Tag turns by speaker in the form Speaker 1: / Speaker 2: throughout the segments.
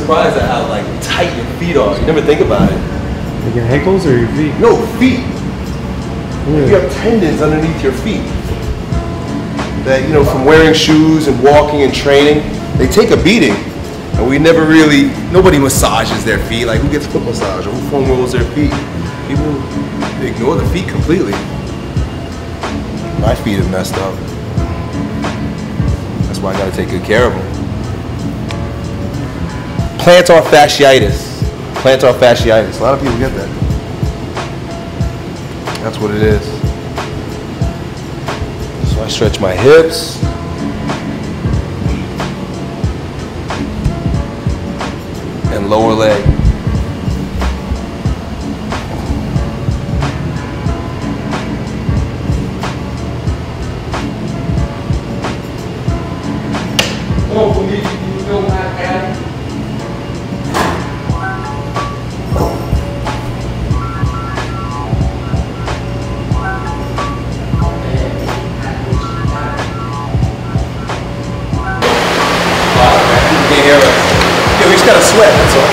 Speaker 1: surprised at how like tight your feet are. You never think about it.
Speaker 2: Like your ankles or your feet?
Speaker 1: No feet.
Speaker 2: Yeah.
Speaker 1: You have tendons underneath your feet. That you know from wearing shoes and walking and training, they take a beating. And we never really, nobody massages their feet. Like who gets foot massage or who foam rolls their feet? People ignore the feet completely. My feet are messed up. That's why I gotta take good care of them. Plantar fasciitis. Plantar fasciitis. A lot of people get that. That's what it is. So I stretch my hips. And lower leg. Just gotta sweat, that's all.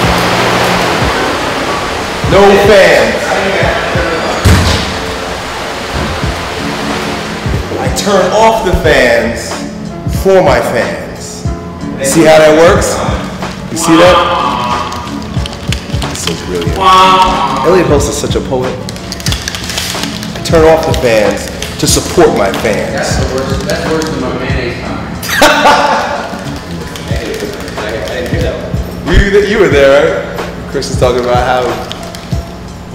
Speaker 1: No fans. I turn off the fans for my fans. See how that works? You see that? That's so brilliant. Elliott Hulse is such a poet. I turn off the fans to support my fans.
Speaker 3: That's the worst. That's worse than my mayonnaise time.
Speaker 1: You, you were there, right? Chris was talking about how.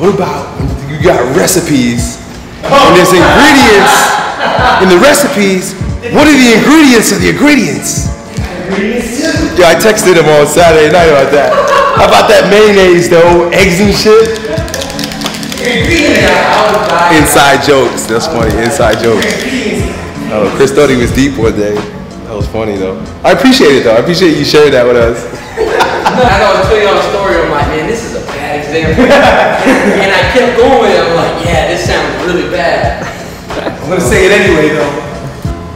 Speaker 1: What about you got recipes and oh. there's ingredients in the recipes? What are the ingredients of the ingredients? Yeah, I texted him on Saturday night about that. How about that mayonnaise though? Eggs and shit? Inside jokes. That's funny. Inside jokes. Oh, Chris thought he was deep one day. That was funny though. I appreciate it though. I appreciate you sharing that with us.
Speaker 3: I know I was telling y'all a story. I'm like, man, this is a bad example. and I kept going. I'm like, yeah, this sounds really bad.
Speaker 1: I'm gonna say it anyway though.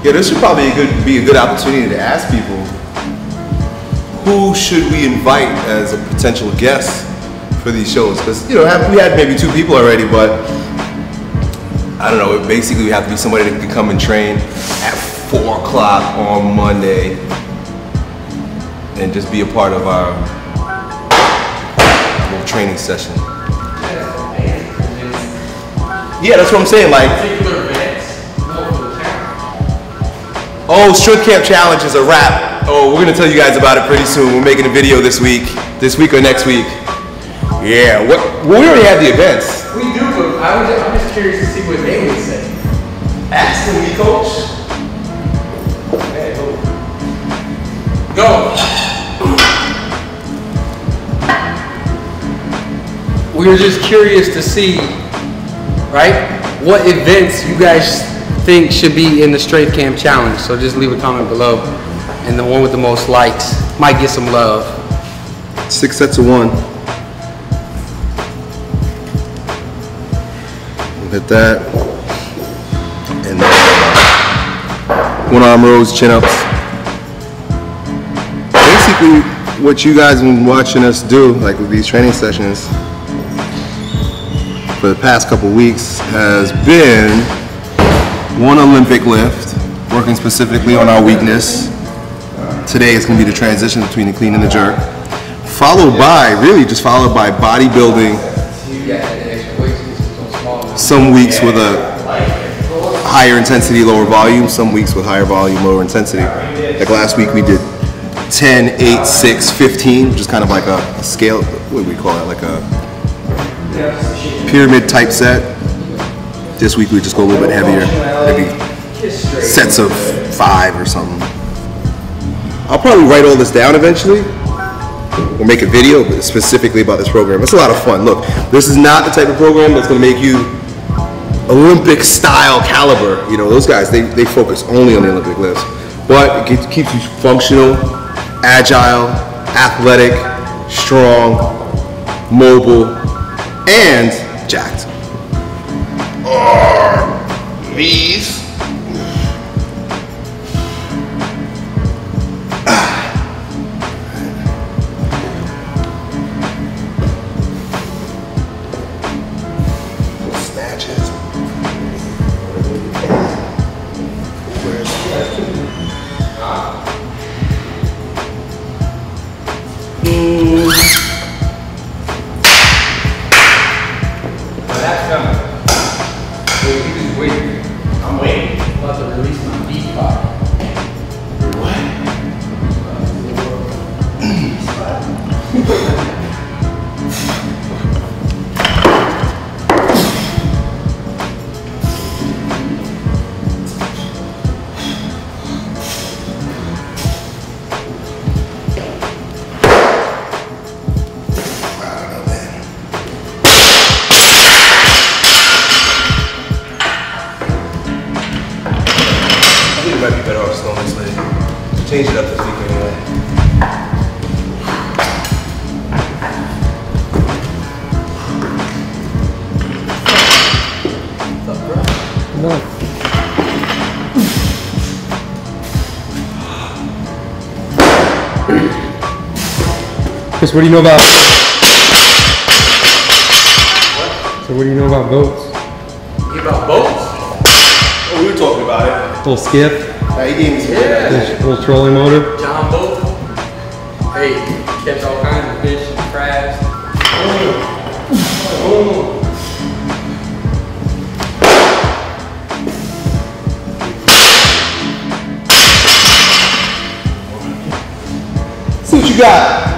Speaker 1: Yeah, this should probably a good, be a good opportunity to ask people who should we invite as a potential guest for these shows? Because you know have, we had maybe two people already, but I don't know. Basically, we have to be somebody that can come and train at four o'clock on Monday and just be a part of our little training session. Yeah, that's what I'm saying. Like. Oh, Strength Camp Challenge is a wrap. Oh, we're gonna tell you guys about it pretty soon. We're making a video this week, this week or next week. Yeah, what? Well, we already have the events.
Speaker 3: We do, but I was just, I'm just curious to see what they would say.
Speaker 1: Ask me, coach.
Speaker 3: Go. We were just curious to see, right? What events you guys think should be in the Strength Camp Challenge. So just leave a comment below. And the one with the most likes might get some love.
Speaker 1: Six sets of one. Hit that. And then uh, one arm rows, chin ups. Basically, what you guys have been watching us do, like with these training sessions, for the past couple weeks, has been one Olympic lift, working specifically on our weakness. Today is going to be the transition between the clean and the jerk, followed by, really just followed by bodybuilding some weeks with a higher intensity, lower volume, some weeks with higher volume, lower intensity. Like last week we did 10, 8, 6, 15, which is kind of like a, a scale, what do we call it, like a pyramid type set. This week we just go a little bit heavier, maybe sets of five or something. I'll probably write all this down eventually. We'll make a video specifically about this program. It's a lot of fun. Look, this is not the type of program that's going to make you Olympic style caliber. You know, those guys, they, they focus only on the Olympic lifts. But it keeps- keeps you functional, agile, athletic, strong, mobile, and jacked. These.
Speaker 2: Chris, what do you know about? what? So what do you know about boats?
Speaker 3: You about boats?
Speaker 1: Oh, we were talking about it.
Speaker 2: Little skip.
Speaker 1: Nah, he gave me some
Speaker 3: Yeah.
Speaker 2: little, little trolling motor.
Speaker 3: John Boat. Hey, catch all kinds of fish and crabs.
Speaker 1: See what you got.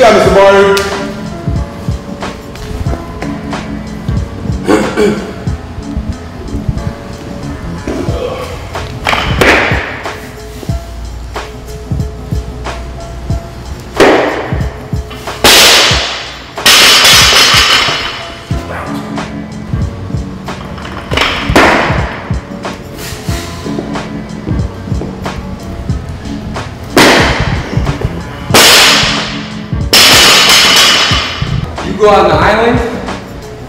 Speaker 1: You got, Mr. Barney.
Speaker 3: Go out on the island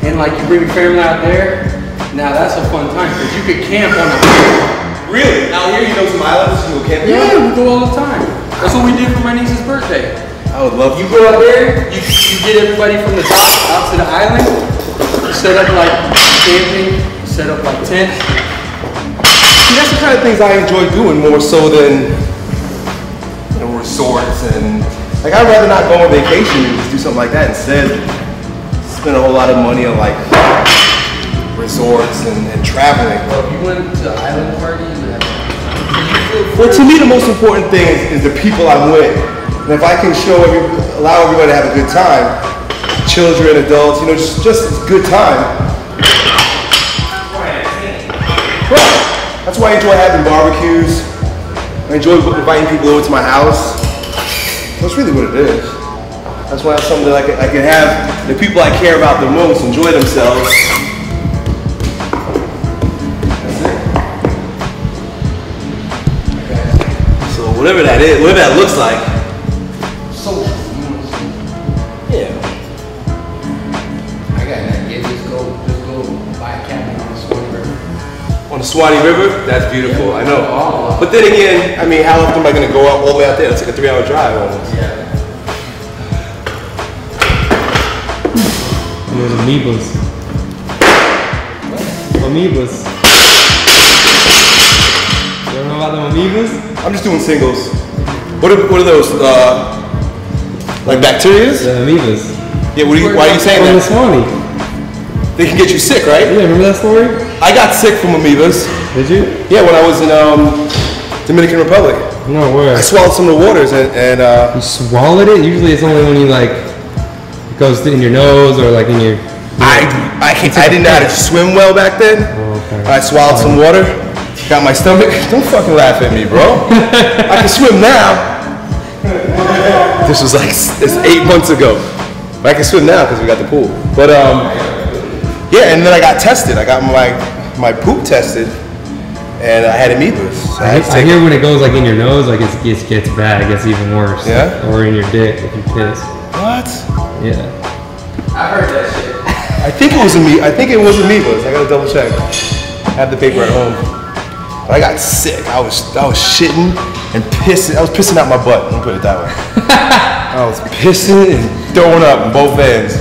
Speaker 3: and like you bring your family out there. Now that's a fun time because you could camp on the island.
Speaker 1: Really? Out here, you know some islands you go camping
Speaker 3: Yeah, we go all the time. That's what we did for my niece's birthday.
Speaker 1: I would love
Speaker 3: You go out there, you, you get everybody from the dock out to the island, you set up like camping, set up like tents.
Speaker 1: See, that's the kind of things I enjoy doing more so than you know, resorts and like I'd rather not go on vacation and just do something like that instead. Spend a whole lot of money on like resorts and, and traveling.
Speaker 3: Well, if you went to island party, you would have.
Speaker 1: Well, to me, the most important thing is, is the people I'm with. And if I can show every, allow everybody to have a good time, children, adults, you know, just just a good time. Right. That's why I enjoy having barbecues. I enjoy inviting people over to my house. That's really what it is. That's why it's something that I can, I can have the people I care about the most enjoy themselves. That's it. So whatever that is, whatever that looks like.
Speaker 3: Social. You know what I'm saying?
Speaker 1: Yeah.
Speaker 3: I got an idea. Just go, just go buy a cabin on the Swan River.
Speaker 1: On the Suwannee River, that's beautiful. I know.
Speaker 3: Oh.
Speaker 1: But then again, I mean, how often am I going to go out all the way out there? It's like a three-hour drive almost.
Speaker 3: Yeah.
Speaker 2: There's amoebas. Amoebas. You don't know about the amoebas?
Speaker 1: I'm just doing singles. What are, what are those? Uh, like bacterias?
Speaker 2: The amoebas.
Speaker 1: Yeah. What are you, why are you saying that?
Speaker 2: Suwannee.
Speaker 1: They can get you sick, right?
Speaker 2: Yeah, remember that story?
Speaker 1: I got sick from amoebas.
Speaker 2: Did you?
Speaker 1: Yeah, when I was in um, Dominican Republic.
Speaker 2: No, where?
Speaker 1: I swallowed some of the waters and, and uh,
Speaker 2: You swallowed it? Usually it's only when you like, goes in your nose or like in your.
Speaker 1: I I, can't, I didn't know how to swim well back then.
Speaker 2: Oh, okay.
Speaker 1: I swallowed some water, got my stomach. Don't fucking laugh at me, bro. I can swim now. This was like s- it's eight months ago. But I can swim now because we got the pool. But um, yeah, and then I got tested. I got my my poop tested, and I had amoebas. So I
Speaker 2: I, I hear when it goes like in your nose, like it's, it gets bad. It gets even worse.
Speaker 1: Yeah?
Speaker 2: Or in your dick if you piss.
Speaker 1: what?
Speaker 2: Yeah.
Speaker 3: I heard that shit.
Speaker 1: I think it was amoebas. I think it was amoebas. I gotta double check. I have the paper at home. But I got sick. I was I was shitting and pissing. I was pissing out my butt. Let me put it that way. I was pissing and throwing up in both ends.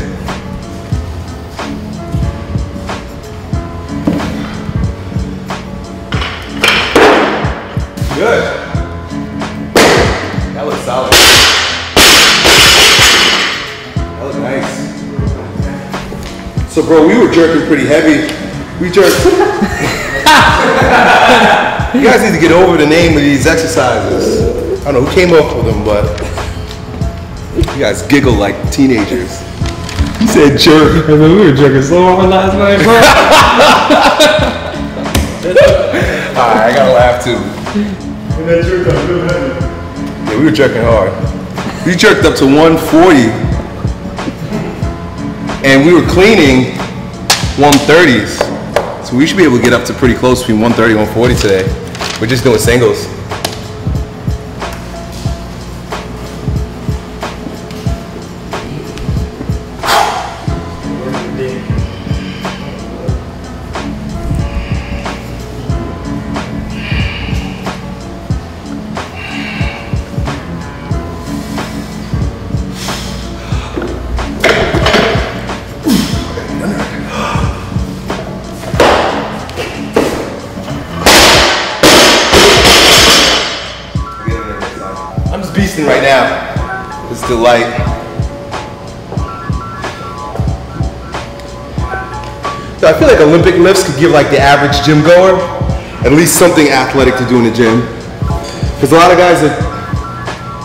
Speaker 1: Bro, we were jerking pretty heavy. We jerked. you guys need to get over the name of these exercises. I don't know who came up with them, but you guys giggle like teenagers. He said jerk.
Speaker 2: I man, we were jerking so hard last night, bro.
Speaker 1: Alright, I gotta laugh too. Yeah, we were jerking hard. We jerked up to 140, and we were cleaning 130s. So we should be able to get up to pretty close between 130 and 140 today. We're just doing singles. Lifts could give like the average gym goer at least something athletic to do in the gym. Because a lot of guys that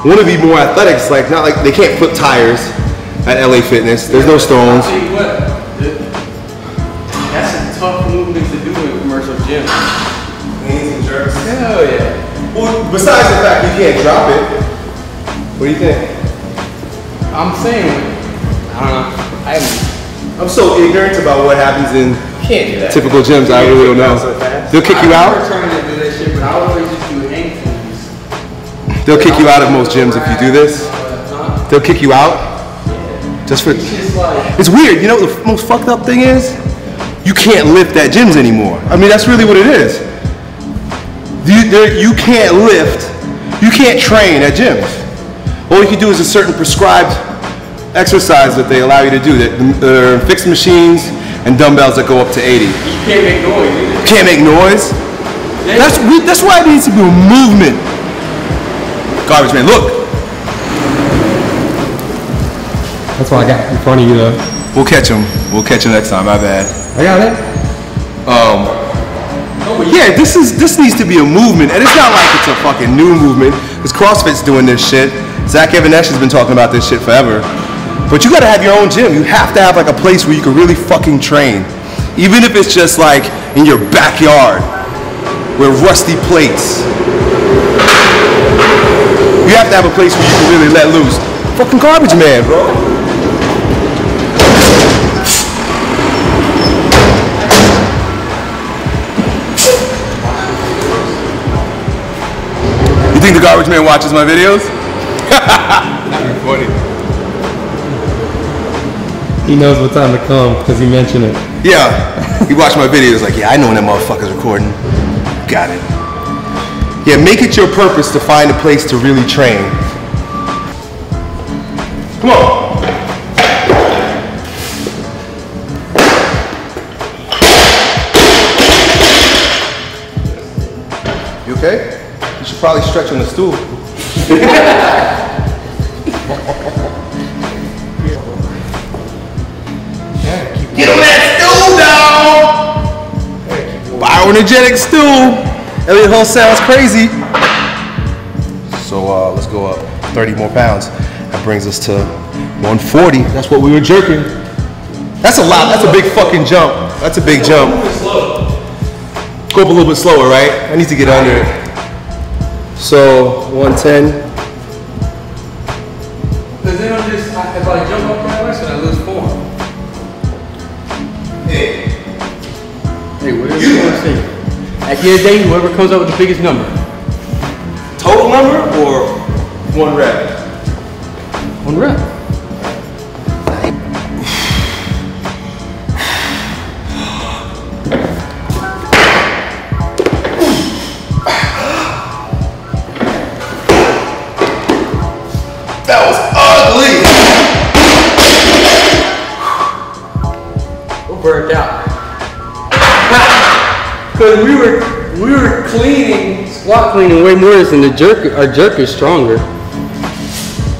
Speaker 1: want to be more athletic, it's like not like they can't put tires at LA Fitness. There's no stones.
Speaker 3: I'll tell you what, th- that's a tough movement to do in commercial gyms. Hell yeah.
Speaker 1: Well, besides the fact you can't drop it, what do you think?
Speaker 3: I'm saying, I don't know. I haven't.
Speaker 1: I'm so ignorant about what happens in
Speaker 3: Can't do that.
Speaker 1: typical gyms. I really don't know. They'll kick you
Speaker 3: I
Speaker 1: out.
Speaker 3: remember trying to do that shit, but I always just do hang cleans.
Speaker 1: They'll kick you out of most gyms if you do this. They'll kick you out. Just for.
Speaker 3: It's just like,
Speaker 1: It's weird. You know what the most fucked up thing is? You can't lift at gyms anymore. I mean, that's really what it is. You, there, you can't lift. You can't train at gyms. All you can do is a certain prescribed exercise that they allow you to do. That there are uh, fixed machines and dumbbells that go up to 80.
Speaker 3: you can't make noise either.
Speaker 1: Can't make noise. That's we, that's why it needs to be a movement. Garbage man, look.
Speaker 2: That's what I got in front of you though.
Speaker 1: We'll catch him. We'll catch him next time. My bad.
Speaker 2: I got it.
Speaker 1: Um, yeah, this is this needs to be a movement, and it's not like it's a fucking new movement. Because CrossFit's doing this shit. Zach Even-Esh has been talking about this shit forever. But you gotta have your own gym. You have to have like a place where you can really fucking train, even if it's just like in your backyard with rusty plates. You have to have a place where you can really let loose. Fucking garbage man, bro. You think the garbage man watches my videos? That'd be funny.
Speaker 2: He knows what time to come because he mentioned it.
Speaker 1: Yeah, he watched my videos like, yeah, I know when that motherfucker's recording. Got it. Yeah, make it your purpose to find a place to really train. Come on. You okay? You should probably stretch on the stool. dog! Bioenergetic stool. Elliott Hulse sounds crazy. So uh, let's go up 30 more pounds. That brings us to 140. That's what we were jerking. That's a lot. That's a big fucking jump. That's a big jump. Go up a little bit slower, right? I need to get under it. So 110.
Speaker 3: Because then I'm just, if I jump up that way, so I lose form.
Speaker 1: Hey,
Speaker 3: Hey, whatever you want to say. At the end of the day, whoever comes up with the biggest number.
Speaker 1: total number or one rep?
Speaker 3: One rep. Because we were, we were cleaning, squat cleaning way more than the jerk, our jerk is stronger.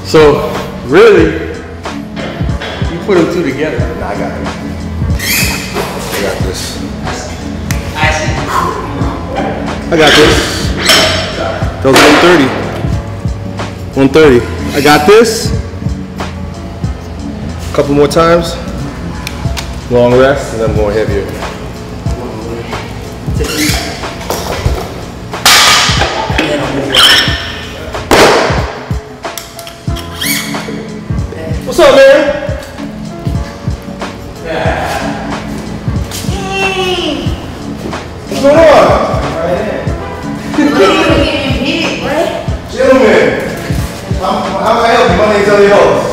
Speaker 3: So, really, you put them two together.
Speaker 1: Nah, I got it. I got this. I got this. That was 130. 130. I got this. A couple more times. Long rest, and then I'm going heavier. Going on? Gentlemen, how, how can I help you? My name's Elliott Hulse.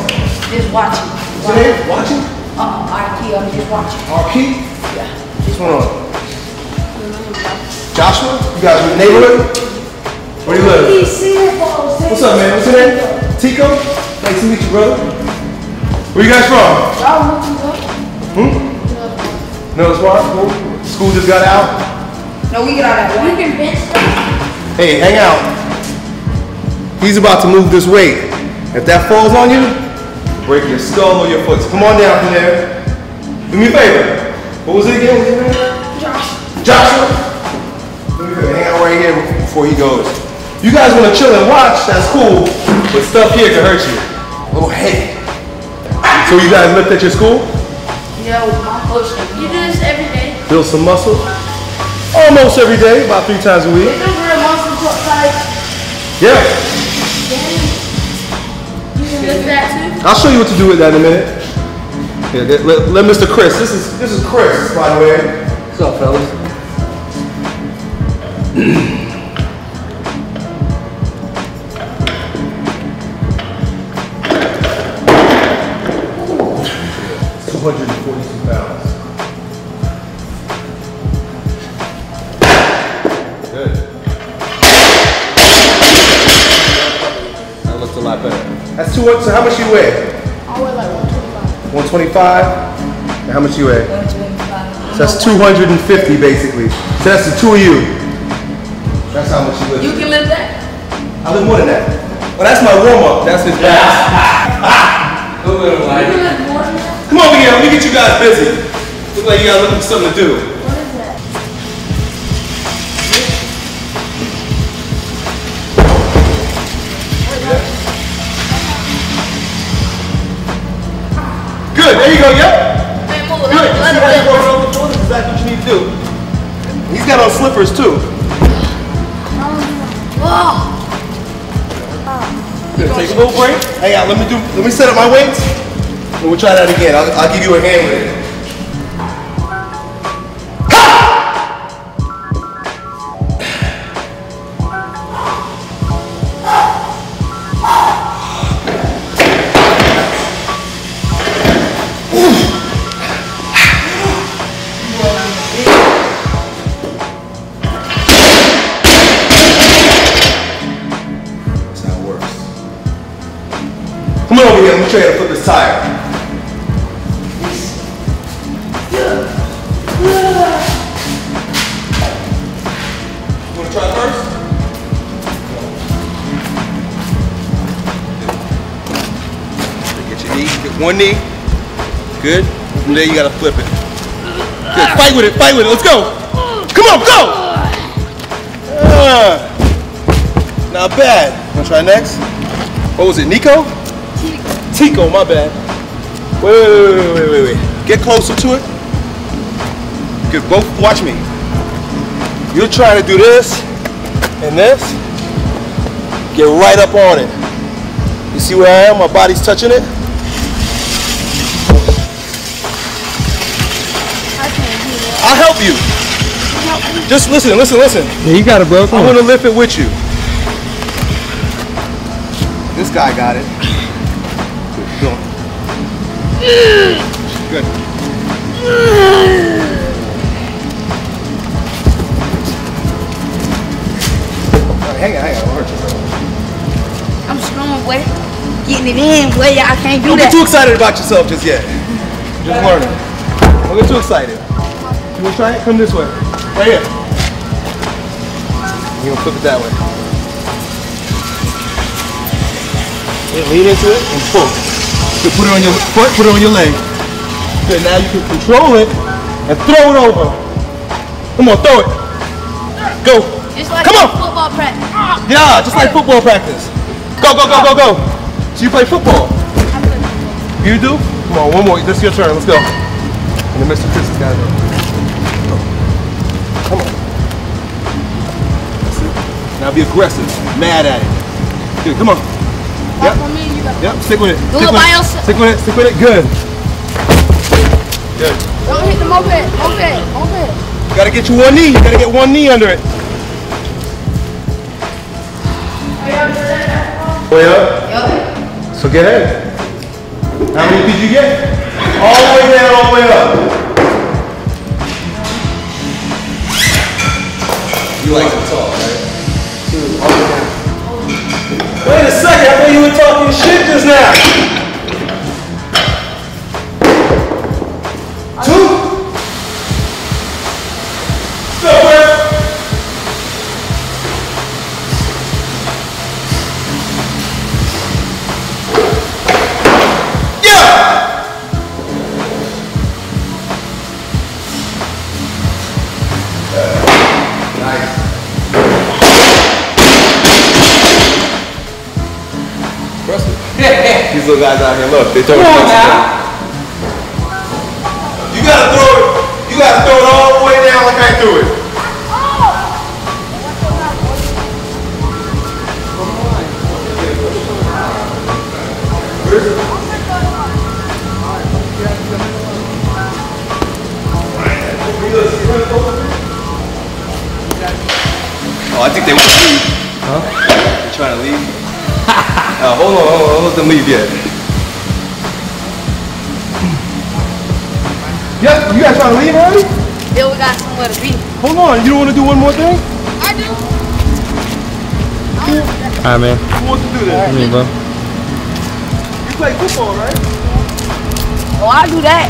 Speaker 4: Just watching.
Speaker 1: What's your name? Watching?
Speaker 4: Uh, IT, I'm just watching.
Speaker 1: Arkeet?
Speaker 4: Yeah.
Speaker 1: What's going on? Joshua? You guys in the neighborhood? Where do you live? What's up, man? What's your name? Tico? Nice to meet you, brother. Where you guys from? Middle Squad? School? School just got out?
Speaker 4: No, we get out at one.
Speaker 1: Hey, hang out. He's about to move this weight. If that falls on you, break your skull or your foot. Come on down from there. Do me a favor. What was it again? What's his name? Joshua. Joshua. Do me a. Hang out right here before he goes. You guys want to chill and watch? That's cool. But stuff here can hurt you. A little heavy. So you guys lift at your school?
Speaker 4: Yo, my coach. You do this every day.
Speaker 1: Build some muscle? Almost every day, about three times a week.
Speaker 4: It's a real muscle truck like.
Speaker 1: Yeah.
Speaker 4: You can lift that too.
Speaker 1: I'll show you what to do with that in a minute. Yeah, let, let, let Mr. Chris. This is this is Chris, by the way.
Speaker 3: What's up, fellas?
Speaker 1: So how much you weigh?
Speaker 4: I weigh like 125.
Speaker 1: One twenty-five. And how much you weigh?
Speaker 4: 125.
Speaker 1: So that's two hundred and fifty, basically. So that's the two of you. That's how much you lift.
Speaker 4: You can lift that?
Speaker 1: I lift more than that. Well, that's my warm-up. That's his back.
Speaker 3: A little
Speaker 4: You
Speaker 3: light.
Speaker 4: can lift more than that?
Speaker 1: Come over here, let me get you guys busy. Look like you guys looking for something to do. Go, yep. Good. See how you go around the floor? This is exactly what you need to do. He's got on slippers too.
Speaker 4: Whoa.
Speaker 1: Good, take a little break. Hang out, let me do, let me set up my weights. And we'll try that again. I'll, I'll give you a hand with it. How to flip this tire. You wanna try first? Get your knee, get one knee. Good. From there you gotta flip it. Good. Fight with it, fight with it. Let's go. Come on, go! Ah. Not bad. Wanna try next? What was it, Nico? Tico, my bad. Wait, wait, wait, wait, wait. Get closer to it. Good, both, watch me. You're trying to do this and this. Get right up on it. You see where I am? My body's touching it.
Speaker 4: I can't do that.
Speaker 1: I'll help you. Just listen, listen, listen.
Speaker 2: Yeah, you got it, bro.
Speaker 1: I'm
Speaker 2: on.
Speaker 1: gonna lift it with you. This guy got it. Good. Go. Good. Alright, Hang on, hang on. Don't hurt yourself.
Speaker 4: I'm strong, boy. Getting it in, boy. I can't do
Speaker 1: Don't get
Speaker 4: that.
Speaker 1: too excited about yourself just yet. Just learning. Don't get too excited. You wanna try it? Come this way. Right here. You're gonna flip it that way. Yeah, lean into it and pull. Put it on your foot, put it on your leg. Good, now you can control it and throw it over. Come on, throw it. Go.
Speaker 4: It's like
Speaker 1: Come on.
Speaker 4: football practice.
Speaker 1: Yeah, just like football practice. Go, go, go, go, go. So you play football? You do? Come on, one more. This is your turn. Let's go. And then Mr. Chris has got to go. Come on. Now be aggressive. Mad at it. Good. Come on. Yep.
Speaker 4: Me, you
Speaker 1: Yep. Stick with it.
Speaker 4: Do
Speaker 1: Stick
Speaker 4: it
Speaker 1: with
Speaker 4: by
Speaker 1: it.
Speaker 4: yourself.
Speaker 1: Stick with it. Stick with it. Good. Good.
Speaker 4: Don't hit the moped. Moped. Moped.
Speaker 1: You gotta get you one knee. You gotta get one knee under it. Way up.
Speaker 4: Yup.
Speaker 1: So get in. How many did you get? All the way down, all the way up. You like to talk, Wait a second, I thought you were talking shit just now. Little guys out here, look, they throw
Speaker 3: Come on now.
Speaker 1: You gotta throw it. You gotta throw it all the way down like I threw it. Oh, I think they want to leave. Uh, hold on, hold on, don't let them leave yet. Yeah, you guys trying to leave already?
Speaker 4: Then we got somewhere to be.
Speaker 1: Hold on, you don't want to do one more thing?
Speaker 4: I do.
Speaker 2: Alright, man.
Speaker 1: Who wants to do this?
Speaker 2: Come here, bro.
Speaker 1: You play football, right?
Speaker 4: Oh, I do that.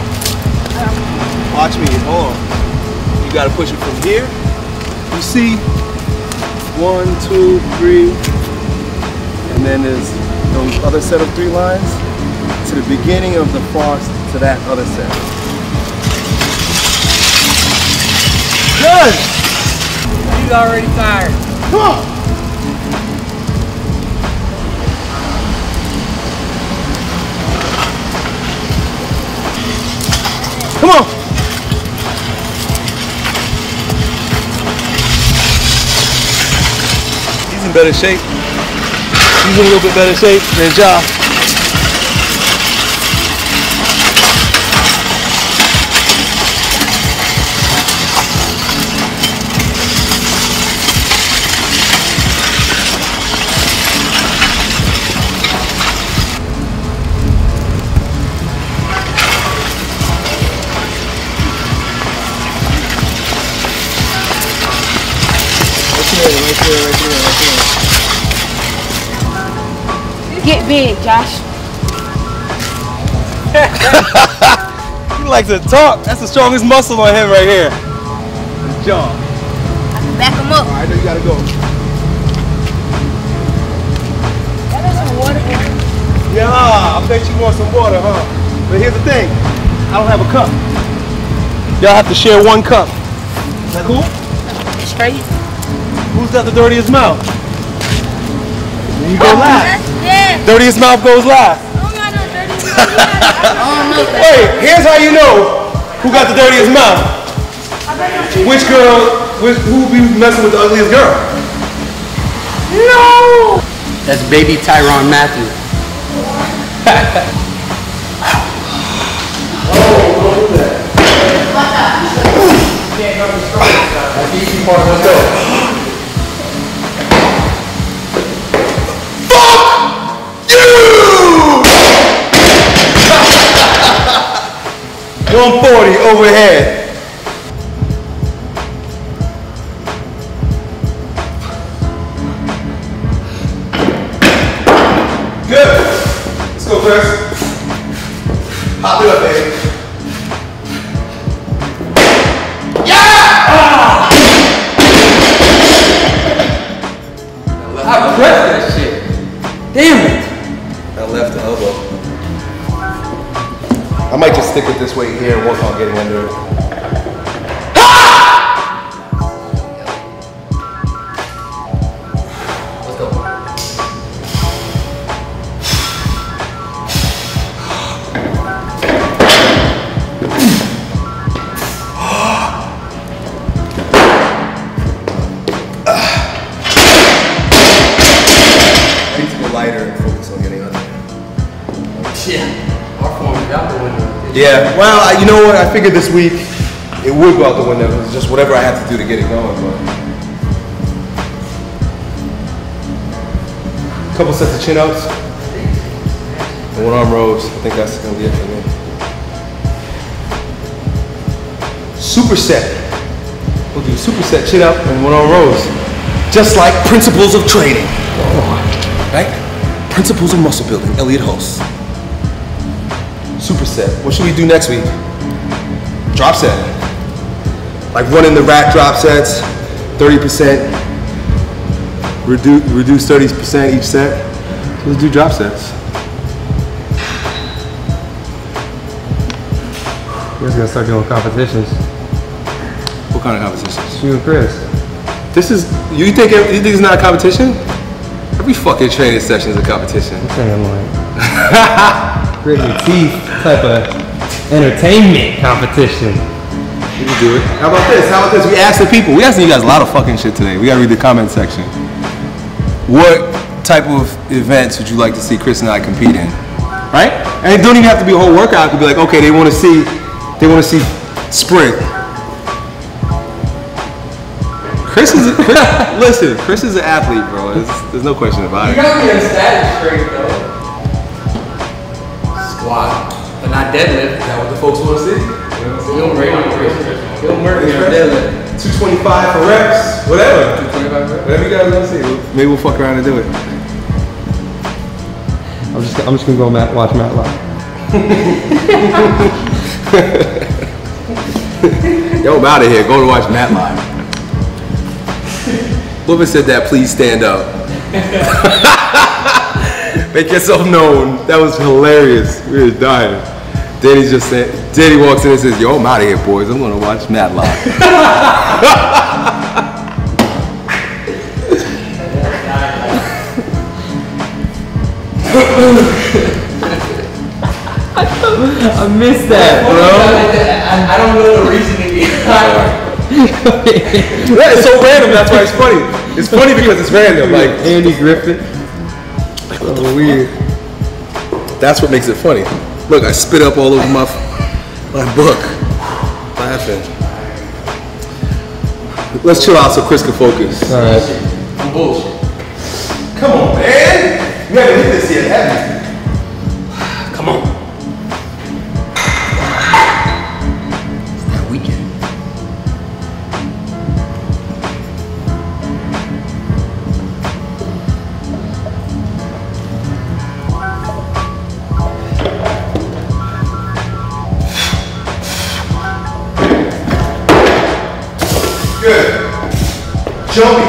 Speaker 1: Watch me, hold on. You gotta push it from here. You see, one, two, three, and then there's those other set of three lines to the beginning of the frost to that other set. Good!
Speaker 3: He's already tired.
Speaker 1: Come on! Come on! He's in better shape. He's in a little bit better shape than Ja.
Speaker 4: Big, Josh.
Speaker 1: He likes to talk. That's the strongest muscle on him right here. His jaw.
Speaker 4: I can back him up.
Speaker 1: I know you gotta go.
Speaker 4: That is some water.
Speaker 1: Yeah, I bet you want some water, huh? But here's the thing. I don't have a cup. Y'all have to share one cup. Is that cool?
Speaker 4: Straight.
Speaker 1: Who's got the dirtiest mouth? You go last.
Speaker 4: Yeah.
Speaker 1: Dirtiest mouth goes last.
Speaker 4: I don't got no dirty mouth. I don't know.
Speaker 1: Wait, here's how you know who got the dirtiest mouth. Which girl, which, who be messing with the ugliest girl?
Speaker 4: No.
Speaker 3: That's baby Tyron Matthew. That's the easy part. Let's go.
Speaker 1: One forty overhead. Good. Let's go, Chris. Hop it up,
Speaker 3: Yeah,
Speaker 1: well, I, you know what? I figured this week it would go out the window. It's just whatever I have to do to get it going. But couple sets of chin ups and one arm rows. I think that's gonna be it for me. Superset. We'll do superset chin up and one arm rows, just like principles of training. Oh right? Principles of muscle building. Elliott Hulse. Superset. What should we do next week? Drop set. Like running the rack drop sets, 30%. Reduce, reduce 30% each set. So let's do drop sets.
Speaker 2: We're gonna start doing competitions.
Speaker 1: What kind of competitions?
Speaker 2: You and Chris.
Speaker 1: This is, you think, you think it's not a competition? Every fucking training session is a competition.
Speaker 2: Saying like gritting your teeth type of entertainment competition.
Speaker 1: You can do it. How about this? How about this? We asked the people. We asked you guys a lot of fucking shit today. We gotta read the comment section. What type of events would you like to see Chris and I compete in? Right? And it don't even have to be a whole workout. It could be like, okay, they want to see, they want to see sprint. Chris is, a, Chris, listen, Chris is an athlete, bro. There's, there's no question about
Speaker 3: You
Speaker 1: it.
Speaker 3: got me on static straight though. Not deadlift. Is that what the folks want to see? He'll murder me. He'll murder me on deadlift.
Speaker 1: 225 for reps, whatever.
Speaker 3: 25 reps.
Speaker 1: Whatever you guys want to see. Maybe we'll fuck around and do it.
Speaker 2: I'm just I'm just gonna go Matt, watch Matlock.
Speaker 1: Yo, I'm out of here. Go to watch Matlock. Whoever said that, please stand up. Make yourself known. That was hilarious. We were dying. Danny just said, Danny walks in and says, Yo, I'm out of here, boys. I'm gonna watch Matlock.
Speaker 2: I missed that, bro.
Speaker 3: I, I don't know the reasoning behind
Speaker 1: yeah, it's so random. That's why it's funny. It's funny because it's random. Like
Speaker 2: Andy Griffith. So weird.
Speaker 1: that's what makes it funny. Look, I spit up all over my my book. Laughing. Let's chill out so Chris can focus.
Speaker 2: All right.
Speaker 3: I'm bullshit.
Speaker 1: Come on, man. You haven't hit this yet, have you?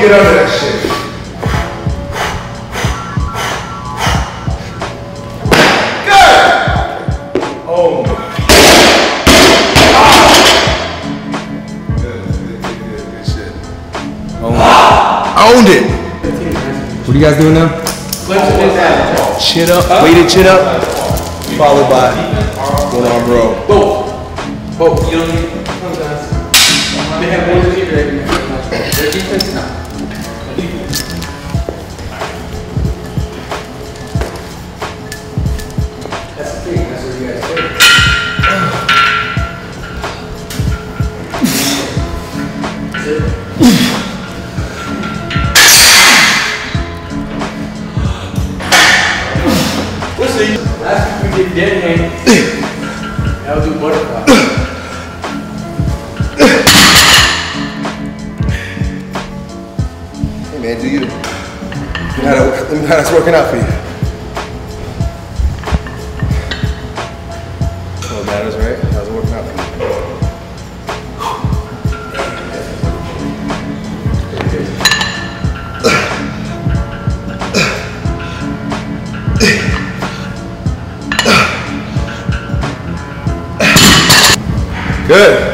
Speaker 1: Get under that shit. Good. Oh. Ah. Owned it.
Speaker 2: What are you guys doing now?
Speaker 1: Chin up, weighted chin up, followed by one arm row.
Speaker 3: Both. Both. They have one Their defense.
Speaker 1: Me know how that- let me know how that's working out for you. All that matters, right? How's it working out for you? Good.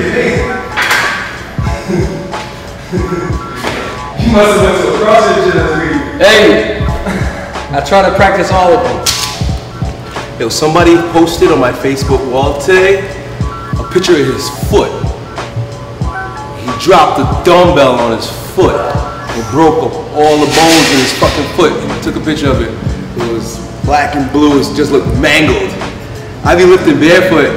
Speaker 1: You must have went to a CrossFit gym this week.
Speaker 3: Hey, I try to practice all of them.
Speaker 1: Yo, somebody posted on my Facebook wall today a picture of his foot. He dropped a dumbbell on his foot and broke all the bones in his fucking foot. And he took a picture of it. It was black and blue. It just looked mangled. I be lifting barefoot.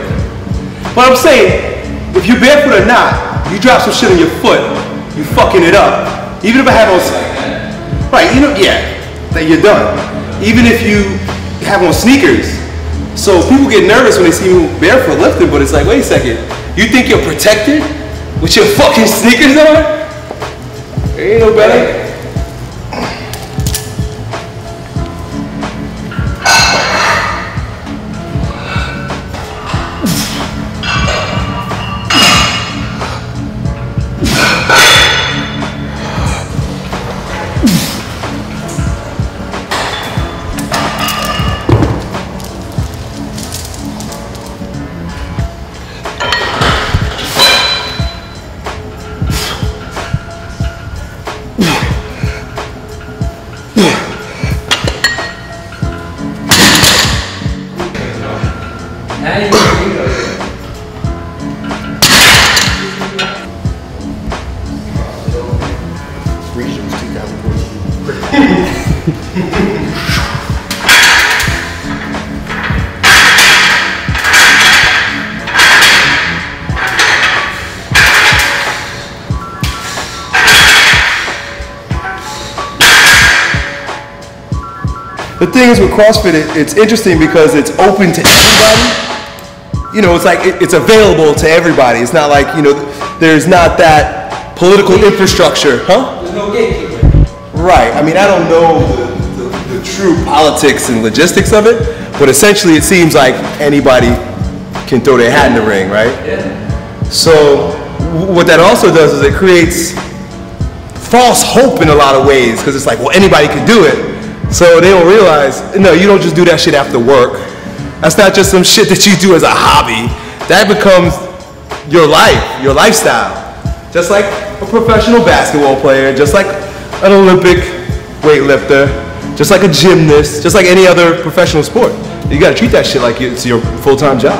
Speaker 1: But I'm saying, if you're barefoot or not, you drop some shit on your foot, you fucking it up. Even if I have on, right? You know, yeah, that you're done. Even if you have on sneakers. So people get nervous when they see me barefoot lifting, but it's like, wait a second, you think you're protected with your fucking sneakers on? Ain't no better. Is with CrossFit, it, it's interesting because it's open to everybody. You know, it's like it, it's available to everybody. It's not like you know, there's not that political infrastructure, huh?
Speaker 3: There's no gatekeeper.
Speaker 1: Right. I mean, I don't know the, the, the true politics and logistics of it, but essentially, it seems like anybody can throw their hat in the ring, right? Yeah. So what that also does is it creates false hope in a lot of ways because it's like, well, anybody can do it. So they don't realize, no, you don't just do that shit after work. That's not just some shit that you do as a hobby. That becomes your life, your lifestyle. Just like a professional basketball player, just like an Olympic weightlifter, just like a gymnast, just like any other professional sport. You gotta treat that shit like it's your full-time job.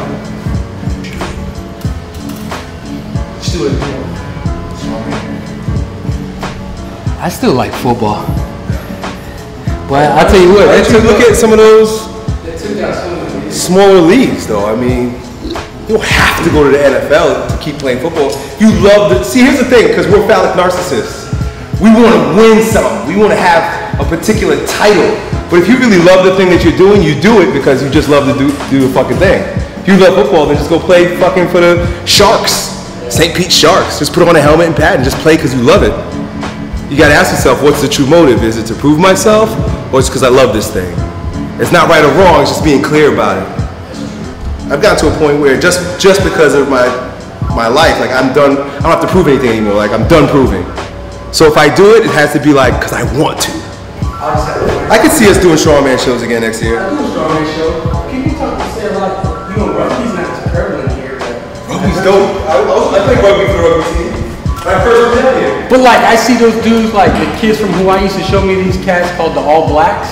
Speaker 3: I still like football. But I tell you what,
Speaker 1: Why you
Speaker 3: took
Speaker 1: look at some of those
Speaker 3: that took out some of the
Speaker 1: smaller leagues, though. I mean, you don't have to go to the NFL to keep playing football. You love the. See, here's the thing, because we're phallic narcissists. We want to win something. We want to have a particular title. But if you really love the thing that you're doing, you do it because you just love to do, do the fucking thing. If you love football, then just go play fucking for the Sharks, St. Pete Sharks. Just put on a helmet and pad and just play because you love it. You gotta ask yourself, what's the true motive? Is it to prove myself, or it's because I love this thing? It's not right or wrong. It's just being clear about it. I've gotten to a point where just just because of my my life, like I'm done. I don't have to prove anything anymore. Like I'm done proving. So if I do it, it has to be like because I want to. I could see us doing strongman shows again next year.
Speaker 3: I do a strongman show. Can you talk to say a lot? You know, rugby's not as prevalent here, but.
Speaker 1: Rugby's dope. I, I, was- I played rugby for the rugby team. When I first moved down here.
Speaker 3: But like, I see those dudes, like the kids from Hawaii used to show me these cats called the All Blacks.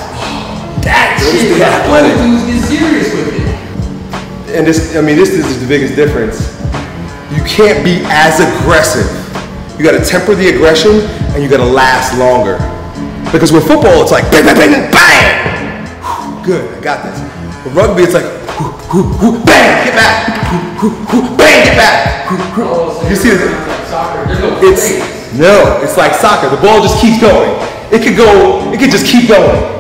Speaker 3: That
Speaker 1: Those
Speaker 3: shit,
Speaker 1: athletic.
Speaker 3: dudes get serious with it.
Speaker 1: And this, I mean, this is the biggest difference. You can't be as aggressive. You gotta temper the aggression and you gotta last longer. Because with football, it's like bang, bang, bang, bang. Good, I got this. With rugby, it's like whoo, whoo, whoo, bang, get back. Whoo, whoo, whoo, bang, get back. Whoo, whoo. You see this?
Speaker 3: Like soccer, there's no
Speaker 1: It's. No, it's like soccer. The ball just keeps going. It could go. It could just keep going.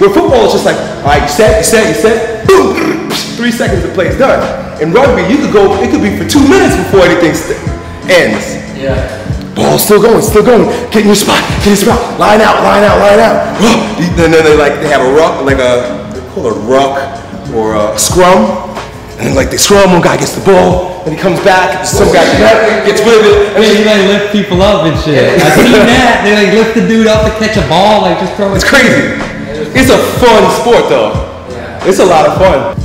Speaker 1: With football, is just like, all right, you set, you set, you set, boom, three seconds, the play's done. In rugby, you could go. It could be for two minutes before anything ends.
Speaker 3: Yeah.
Speaker 1: Ball's still going, still going. Get in your spot, get in your spot. Line out, line out, line out. Then then they like they have a ruck, like a they call it a ruck or a scrum. And then like they scrum, one guy gets the ball, and he comes back, some guy gets rid of it, and
Speaker 2: They
Speaker 1: then
Speaker 2: like lift people up and shit. I seen that. They like lift the dude up to catch a ball, like just throw it.
Speaker 1: It's crazy. It's a fun sport though. It's a lot of fun.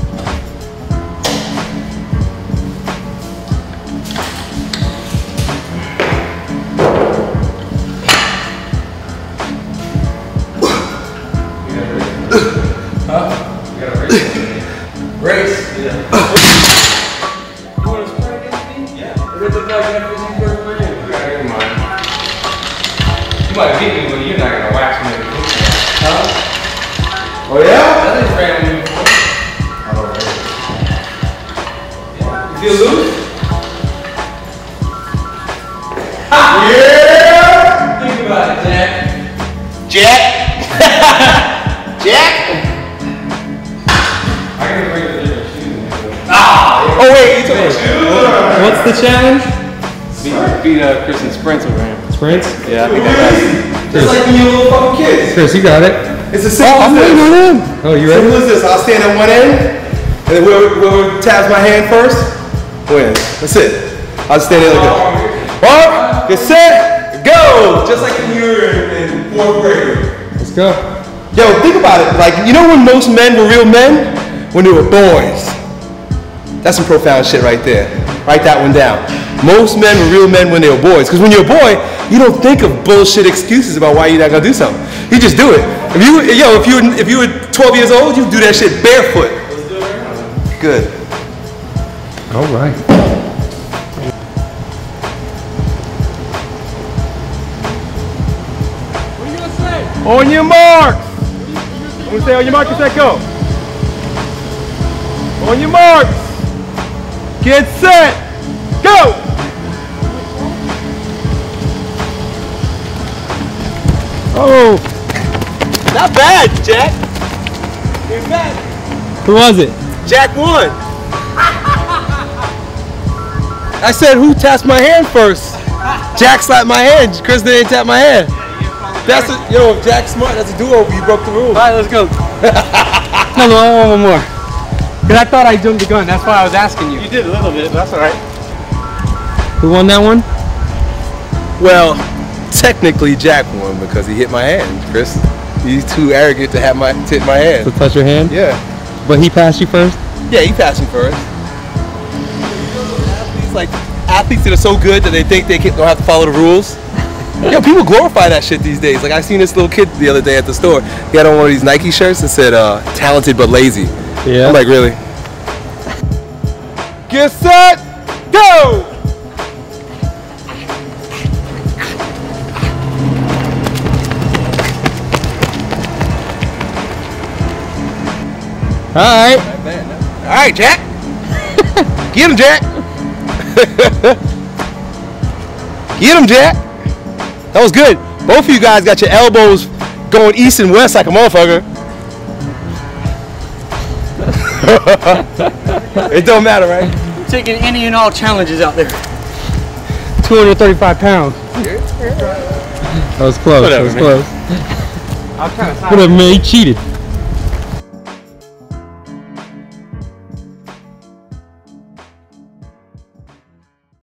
Speaker 5: Over Yeah, I think I got it.
Speaker 1: Just like when you little fucking kids.
Speaker 2: Chris, you got it.
Speaker 1: It's as simple as this.
Speaker 2: him. Oh, you ready?
Speaker 1: Simple as this. I'll stand at one end, and then whoever, whoever taps my hand first wins. That's it. I'll stand there like this. One, get set, go! Just like when you were in, in fourth grade.
Speaker 2: Let's go.
Speaker 1: Yo, think about it. Like, you know when most men were real men? When they were boys. That's some profound shit right there. Write that one down. Most men were real men when they were boys. Because when you're a boy, you don't think of bullshit excuses about why you're not gonna do something. You just do it. If you, yo, if you, were- if you were 12 years old, you'd do that shit barefoot. Good.
Speaker 2: All right.
Speaker 1: On your marks. I'm gonna say on your mark, get set, go. On your marks. Get set, go. Oh. Not bad, Jack.
Speaker 2: Who was it?
Speaker 1: Jack won. I said, who tapped my hand first? Jack slapped my hand. Chris didn't tap my hand. That's a, yo, if Jack's smart, that's a do-over. You broke the rule.
Speaker 3: All right, let's go. no, no, I want one more. Cause I thought I jumped the gun. That's why I was asking you.
Speaker 5: You did a little bit, but that's all right.
Speaker 2: Who won that one?
Speaker 1: Well, technically Jack won because he hit my hand, Chris. He's too arrogant to have my to hit my hand.
Speaker 2: To touch your hand?
Speaker 1: Yeah.
Speaker 2: But he passed you first?
Speaker 1: Yeah, he passed me first. Athletes like athletes that are so good that they think they can, don't have to follow the rules. Yo, people glorify that shit these days. Like I seen this little kid the other day at the store. He had on one of these Nike shirts that said uh, "talented but lazy."
Speaker 2: Yeah.
Speaker 1: I'm like, really? Get set, go!
Speaker 2: Alright.
Speaker 1: All right, Jack. Get him, Jack. Get him, Jack. That was good. Both of you guys got your elbows going east and west like a motherfucker. it don't matter, right?
Speaker 3: Taking any and all challenges out there. 235 pounds.
Speaker 2: That was close.
Speaker 5: Whatever,
Speaker 2: that was
Speaker 5: man.
Speaker 2: close.
Speaker 3: I was trying to
Speaker 2: Whatever, man. He cheated.